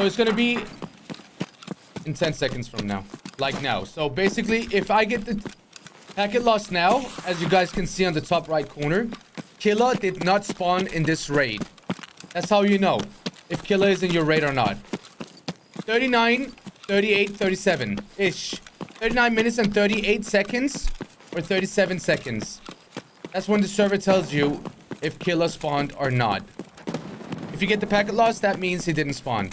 So it's gonna be in 10 seconds from now. Like now. So basically, if I get the packet lost now, as you guys can see on the top right corner, Killa did not spawn in this raid. That's how you know if Killa is in your raid or not. 39, 38, 37-ish. 39 minutes and 38 seconds or 37 seconds. That's when the server tells you if Killa spawned or not. If you get the packet lost, that means he didn't spawn.